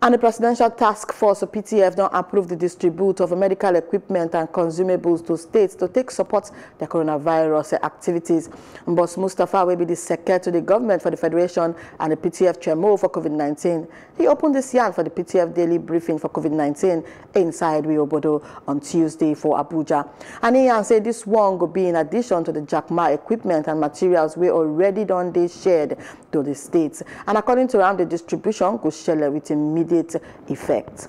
And the Presidential Task Force, or PTF, don't approve the distribute of medical equipment and consumables to states to take support the coronavirus activities. Boss Mustapha will be the secretary to the government for the Federation and the PTF chairman for COVID-19. He opened this yarn for the PTF daily briefing for COVID-19 inside Wiobodo on Tuesday for Abuja. And he said this one will be in addition to the Jack Ma equipment and materials we already done they shared to the states. And according to him, the distribution could share with immediate effect.